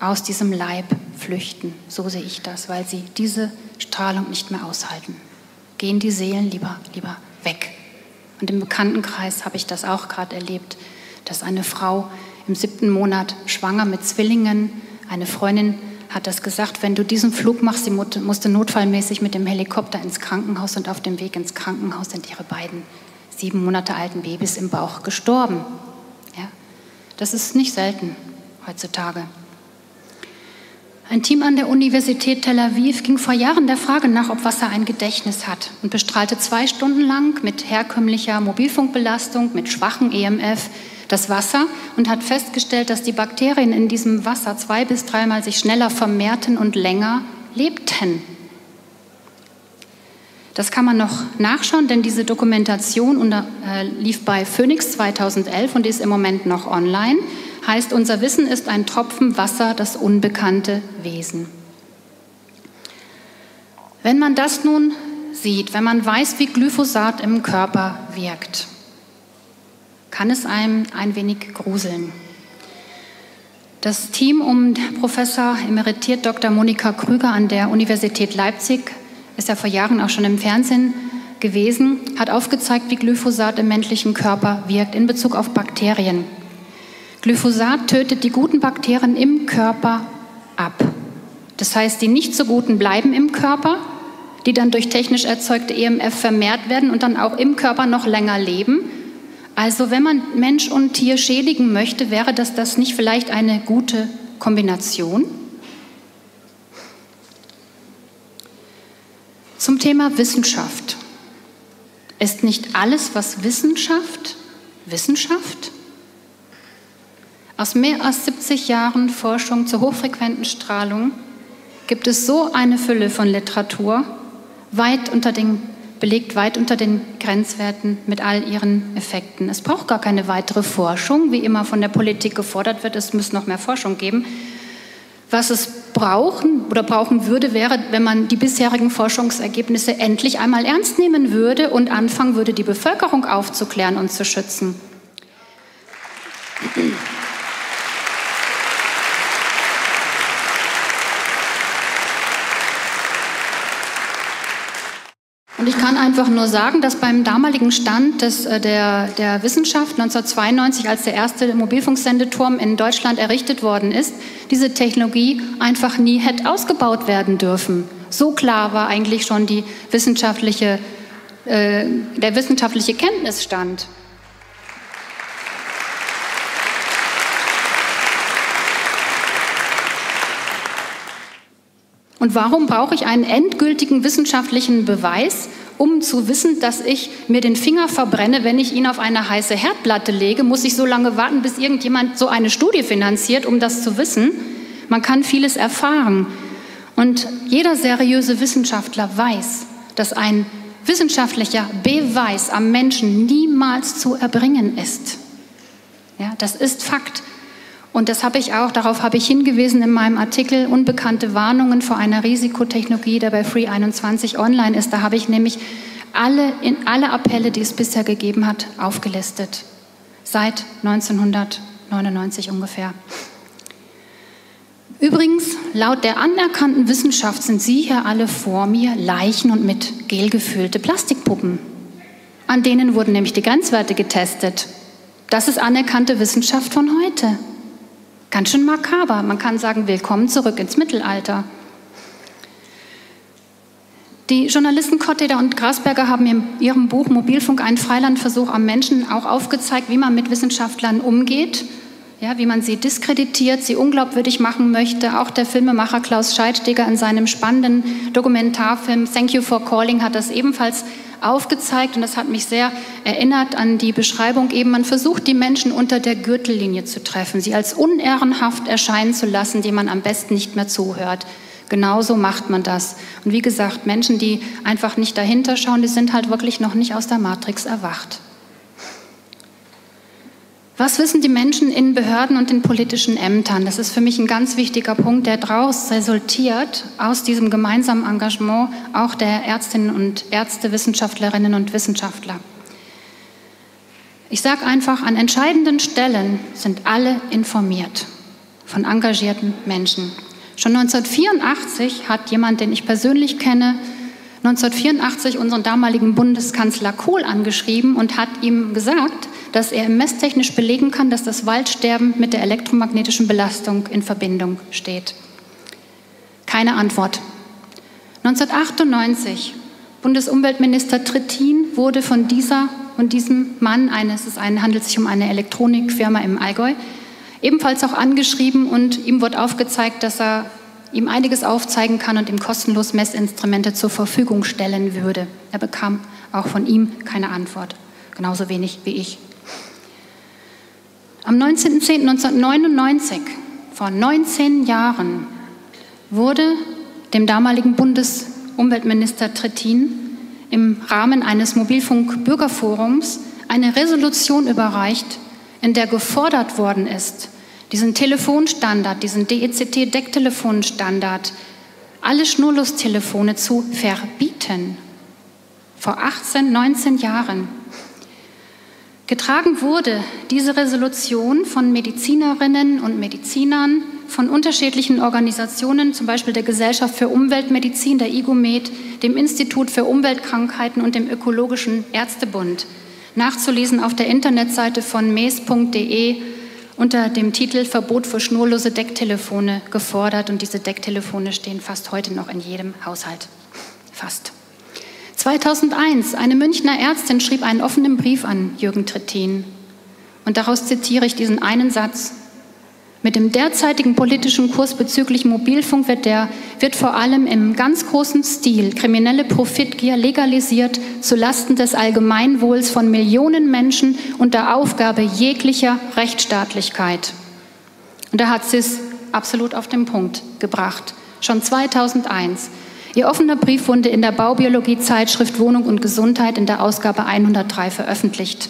aus diesem Leib flüchten. So sehe ich das, weil sie diese Strahlung nicht mehr aushalten. Gehen die Seelen lieber, lieber weg. Und im Bekanntenkreis habe ich das auch gerade erlebt, dass eine Frau im siebten Monat schwanger mit Zwillingen. Eine Freundin hat das gesagt, wenn du diesen Flug machst, sie musste notfallmäßig mit dem Helikopter ins Krankenhaus und auf dem Weg ins Krankenhaus sind ihre beiden sieben Monate alten Babys im Bauch gestorben. Ja? Das ist nicht selten heutzutage. Ein Team an der Universität Tel Aviv ging vor Jahren der Frage nach, ob Wasser ein Gedächtnis hat und bestrahlte zwei Stunden lang mit herkömmlicher Mobilfunkbelastung, mit schwachem EMF das Wasser und hat festgestellt, dass die Bakterien in diesem Wasser zwei bis dreimal sich schneller vermehrten und länger lebten. Das kann man noch nachschauen, denn diese Dokumentation unter, äh, lief bei Phoenix 2011 und ist im Moment noch online. Heißt, unser Wissen ist ein Tropfen Wasser, das unbekannte Wesen. Wenn man das nun sieht, wenn man weiß, wie Glyphosat im Körper wirkt, kann es einem ein wenig gruseln. Das Team um Professor emeritiert Dr. Monika Krüger an der Universität Leipzig ist ja vor Jahren auch schon im Fernsehen gewesen, hat aufgezeigt, wie Glyphosat im menschlichen Körper wirkt in Bezug auf Bakterien. Glyphosat tötet die guten Bakterien im Körper ab. Das heißt, die nicht so guten bleiben im Körper, die dann durch technisch erzeugte EMF vermehrt werden und dann auch im Körper noch länger leben. Also wenn man Mensch und Tier schädigen möchte, wäre das das nicht vielleicht eine gute Kombination? Zum Thema Wissenschaft. Ist nicht alles, was Wissenschaft, Wissenschaft? Aus mehr als 70 Jahren Forschung zur hochfrequenten Strahlung gibt es so eine Fülle von Literatur, weit unter den, belegt weit unter den Grenzwerten mit all ihren Effekten. Es braucht gar keine weitere Forschung, wie immer von der Politik gefordert wird. Es muss noch mehr Forschung geben. Was es brauchen oder brauchen würde, wäre, wenn man die bisherigen Forschungsergebnisse endlich einmal ernst nehmen würde und anfangen würde, die Bevölkerung aufzuklären und zu schützen. Und ich kann einfach nur sagen, dass beim damaligen Stand des, äh, der, der Wissenschaft 1992, als der erste Mobilfunksendeturm in Deutschland errichtet worden ist, diese Technologie einfach nie hätte ausgebaut werden dürfen. So klar war eigentlich schon die wissenschaftliche, äh, der wissenschaftliche Kenntnisstand. Und warum brauche ich einen endgültigen wissenschaftlichen Beweis, um zu wissen, dass ich mir den Finger verbrenne, wenn ich ihn auf eine heiße Herdplatte lege? Muss ich so lange warten, bis irgendjemand so eine Studie finanziert, um das zu wissen? Man kann vieles erfahren. Und jeder seriöse Wissenschaftler weiß, dass ein wissenschaftlicher Beweis am Menschen niemals zu erbringen ist. Ja, das ist Fakt. Und das habe ich auch, darauf habe ich hingewiesen in meinem Artikel Unbekannte Warnungen vor einer Risikotechnologie, der bei Free 21 online ist. Da habe ich nämlich alle, in alle Appelle, die es bisher gegeben hat, aufgelistet. Seit 1999 ungefähr. Übrigens, laut der anerkannten Wissenschaft sind Sie hier alle vor mir Leichen und mit Gel gefüllte Plastikpuppen. An denen wurden nämlich die Grenzwerte getestet. Das ist anerkannte Wissenschaft von heute. Ganz schön makaber. Man kann sagen, willkommen zurück ins Mittelalter. Die Journalisten Kotteder und Grasberger haben in ihrem Buch Mobilfunk einen Freilandversuch am Menschen auch aufgezeigt, wie man mit Wissenschaftlern umgeht, ja, wie man sie diskreditiert, sie unglaubwürdig machen möchte. Auch der Filmemacher Klaus Scheidsteger in seinem spannenden Dokumentarfilm Thank You for Calling hat das ebenfalls aufgezeigt und das hat mich sehr erinnert an die Beschreibung eben, man versucht die Menschen unter der Gürtellinie zu treffen, sie als unehrenhaft erscheinen zu lassen, die man am besten nicht mehr zuhört. Genauso macht man das. Und wie gesagt, Menschen, die einfach nicht dahinter schauen, die sind halt wirklich noch nicht aus der Matrix erwacht. Was wissen die Menschen in Behörden und in politischen Ämtern? Das ist für mich ein ganz wichtiger Punkt, der daraus resultiert, aus diesem gemeinsamen Engagement auch der Ärztinnen und Ärzte, Wissenschaftlerinnen und Wissenschaftler. Ich sage einfach, an entscheidenden Stellen sind alle informiert von engagierten Menschen. Schon 1984 hat jemand, den ich persönlich kenne, 1984 unseren damaligen Bundeskanzler Kohl angeschrieben und hat ihm gesagt, dass er messtechnisch belegen kann, dass das Waldsterben mit der elektromagnetischen Belastung in Verbindung steht. Keine Antwort. 1998, Bundesumweltminister Trittin wurde von dieser und diesem Mann, eines, es handelt sich um eine Elektronikfirma im Allgäu, ebenfalls auch angeschrieben und ihm wurde aufgezeigt, dass er ihm einiges aufzeigen kann und ihm kostenlos Messinstrumente zur Verfügung stellen würde. Er bekam auch von ihm keine Antwort, genauso wenig wie ich. Am 19.10.1999, vor 19 Jahren, wurde dem damaligen Bundesumweltminister Trittin im Rahmen eines Mobilfunk-Bürgerforums eine Resolution überreicht, in der gefordert worden ist, diesen Telefonstandard, diesen DECT-Decktelefonstandard, alle Schnurlustelefone zu verbieten. Vor 18, 19 Jahren. Getragen wurde diese Resolution von Medizinerinnen und Medizinern, von unterschiedlichen Organisationen, zum Beispiel der Gesellschaft für Umweltmedizin, der IGOMED, dem Institut für Umweltkrankheiten und dem Ökologischen Ärztebund. Nachzulesen auf der Internetseite von mes.de unter dem Titel Verbot für schnurlose Decktelefone gefordert. Und diese Decktelefone stehen fast heute noch in jedem Haushalt. Fast. 2001, eine Münchner Ärztin schrieb einen offenen Brief an Jürgen Trittin. Und daraus zitiere ich diesen einen Satz. Mit dem derzeitigen politischen Kurs bezüglich Mobilfunk wird, der, wird vor allem im ganz großen Stil kriminelle Profitgier legalisiert zulasten des Allgemeinwohls von Millionen Menschen unter Aufgabe jeglicher Rechtsstaatlichkeit. Und da hat sie es absolut auf den Punkt gebracht. Schon 2001. Ihr offener Brief wurde in der Baubiologie-Zeitschrift Wohnung und Gesundheit in der Ausgabe 103 veröffentlicht.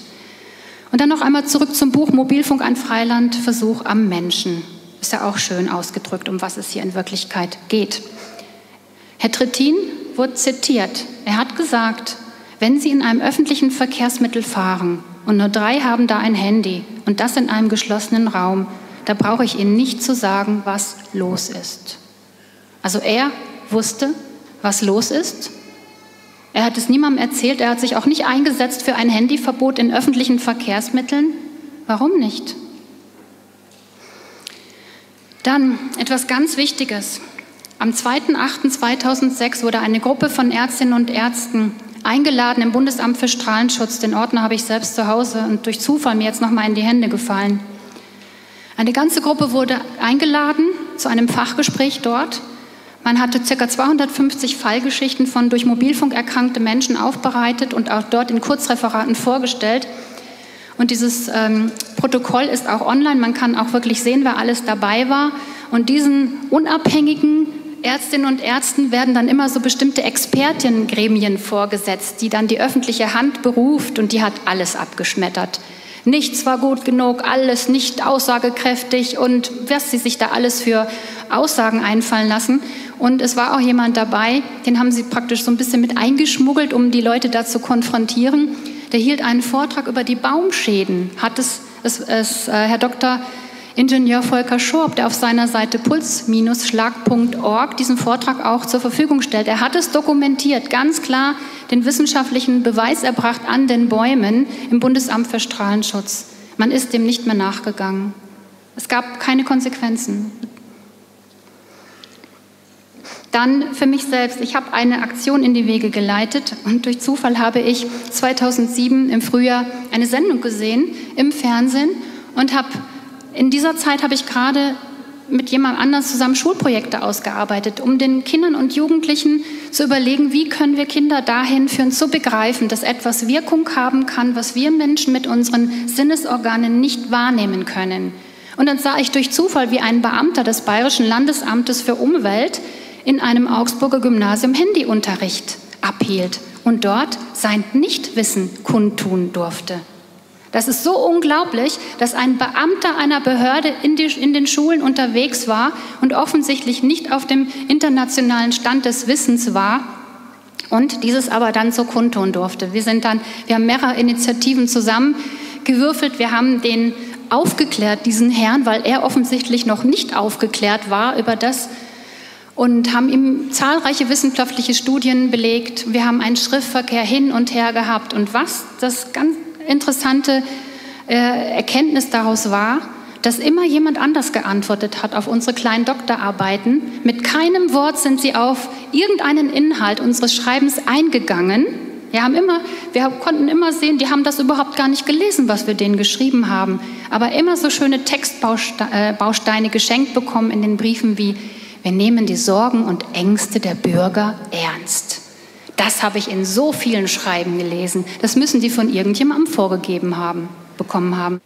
Und dann noch einmal zurück zum Buch Mobilfunk ein Freiland, Versuch am Menschen. Ist ja auch schön ausgedrückt, um was es hier in Wirklichkeit geht. Herr Trittin wurde zitiert. Er hat gesagt, wenn Sie in einem öffentlichen Verkehrsmittel fahren und nur drei haben da ein Handy und das in einem geschlossenen Raum, da brauche ich Ihnen nicht zu sagen, was los ist. Also er wusste, was los ist. Er hat es niemandem erzählt. Er hat sich auch nicht eingesetzt für ein Handyverbot in öffentlichen Verkehrsmitteln. Warum nicht? Dann etwas ganz Wichtiges. Am 2.8.2006 wurde eine Gruppe von Ärztinnen und Ärzten eingeladen im Bundesamt für Strahlenschutz. Den Ordner habe ich selbst zu Hause und durch Zufall mir jetzt nochmal in die Hände gefallen. Eine ganze Gruppe wurde eingeladen zu einem Fachgespräch dort. Man hatte ca. 250 Fallgeschichten von durch Mobilfunk erkrankte Menschen aufbereitet und auch dort in Kurzreferaten vorgestellt. Und dieses ähm, Protokoll ist auch online. Man kann auch wirklich sehen, wer alles dabei war. Und diesen unabhängigen Ärztinnen und Ärzten werden dann immer so bestimmte Expertinnengremien vorgesetzt, die dann die öffentliche Hand beruft und die hat alles abgeschmettert. Nichts war gut genug, alles nicht aussagekräftig und was sie sich da alles für Aussagen einfallen lassen. Und es war auch jemand dabei, den haben sie praktisch so ein bisschen mit eingeschmuggelt, um die Leute da zu konfrontieren. Der hielt einen Vortrag über die Baumschäden. Hat es, es, es äh, Herr Dr. Ingenieur Volker Schorb, der auf seiner Seite puls-schlag.org diesen Vortrag auch zur Verfügung stellt. Er hat es dokumentiert, ganz klar den wissenschaftlichen Beweis erbracht an den Bäumen im Bundesamt für Strahlenschutz. Man ist dem nicht mehr nachgegangen. Es gab keine Konsequenzen. Dann für mich selbst. Ich habe eine Aktion in die Wege geleitet und durch Zufall habe ich 2007 im Frühjahr eine Sendung gesehen im Fernsehen und habe in dieser Zeit habe ich gerade mit jemand anders zusammen Schulprojekte ausgearbeitet, um den Kindern und Jugendlichen zu überlegen, wie können wir Kinder dahin führen, zu begreifen, dass etwas Wirkung haben kann, was wir Menschen mit unseren Sinnesorganen nicht wahrnehmen können. Und dann sah ich durch Zufall, wie ein Beamter des Bayerischen Landesamtes für Umwelt in einem Augsburger Gymnasium Handyunterricht abhielt und dort sein Nichtwissen kundtun durfte. Das ist so unglaublich, dass ein Beamter einer Behörde in, die, in, den Schulen unterwegs war und offensichtlich nicht auf dem internationalen Stand des Wissens war und dieses aber dann so kundtun durfte. Wir sind dann, wir haben mehrere Initiativen zusammengewürfelt. Wir haben den aufgeklärt, diesen Herrn, weil er offensichtlich noch nicht aufgeklärt war über das, und haben ihm zahlreiche wissenschaftliche Studien belegt. Wir haben einen Schriftverkehr hin und her gehabt. Und was das ganz interessante äh, Erkenntnis daraus war, dass immer jemand anders geantwortet hat auf unsere kleinen Doktorarbeiten. Mit keinem Wort sind sie auf irgendeinen Inhalt unseres Schreibens eingegangen. Wir, haben immer, wir konnten immer sehen, die haben das überhaupt gar nicht gelesen, was wir denen geschrieben haben. Aber immer so schöne Textbausteine äh, geschenkt bekommen in den Briefen wie wir nehmen die Sorgen und Ängste der Bürger ernst. Das habe ich in so vielen Schreiben gelesen. Das müssen die von irgendjemandem vorgegeben haben, bekommen haben.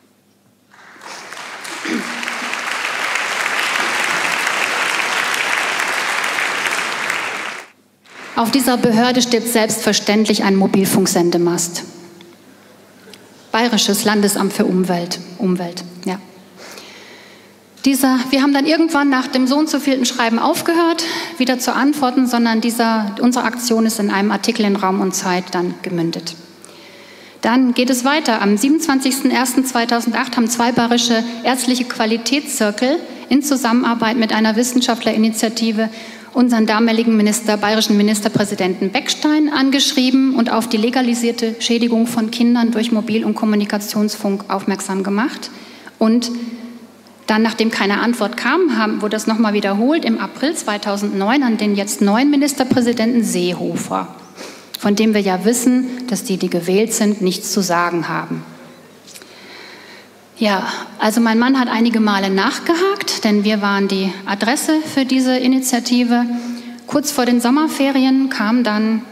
Auf dieser Behörde steht selbstverständlich ein Mobilfunksendemast. Bayerisches Landesamt für Umwelt. Umwelt, ja. Dieser, wir haben dann irgendwann nach dem so und so vielen Schreiben aufgehört, wieder zu antworten, sondern dieser, unsere Aktion ist in einem Artikel in Raum und Zeit dann gemündet. Dann geht es weiter. Am 27.01.2008 haben zwei bayerische ärztliche Qualitätszirkel in Zusammenarbeit mit einer Wissenschaftlerinitiative unseren damaligen Minister, bayerischen Ministerpräsidenten Beckstein angeschrieben und auf die legalisierte Schädigung von Kindern durch Mobil- und Kommunikationsfunk aufmerksam gemacht. Und dann, nachdem keine Antwort kam, haben, wurde das nochmal wiederholt im April 2009 an den jetzt neuen Ministerpräsidenten Seehofer, von dem wir ja wissen, dass die, die gewählt sind, nichts zu sagen haben. Ja, also mein Mann hat einige Male nachgehakt, denn wir waren die Adresse für diese Initiative. Kurz vor den Sommerferien kam dann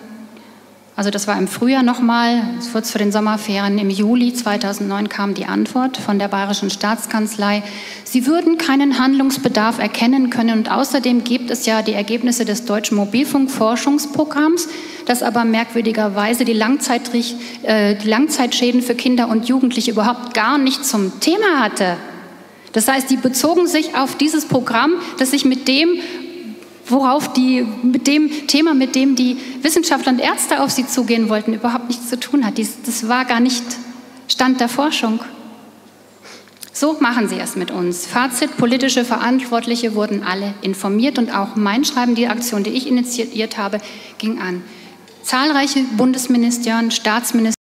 also das war im Frühjahr nochmal, kurz vor den Sommerferien, im Juli 2009 kam die Antwort von der Bayerischen Staatskanzlei. Sie würden keinen Handlungsbedarf erkennen können und außerdem gibt es ja die Ergebnisse des Deutschen Mobilfunkforschungsprogramms, das aber merkwürdigerweise die, äh, die Langzeitschäden für Kinder und Jugendliche überhaupt gar nicht zum Thema hatte. Das heißt, die bezogen sich auf dieses Programm, das sich mit dem worauf die mit dem Thema, mit dem die Wissenschaftler und Ärzte auf sie zugehen wollten, überhaupt nichts zu tun hat. Das war gar nicht Stand der Forschung. So machen sie es mit uns. Fazit, politische Verantwortliche wurden alle informiert und auch mein Schreiben, die Aktion, die ich initiiert habe, ging an. Zahlreiche Bundesministerien, Staatsminister,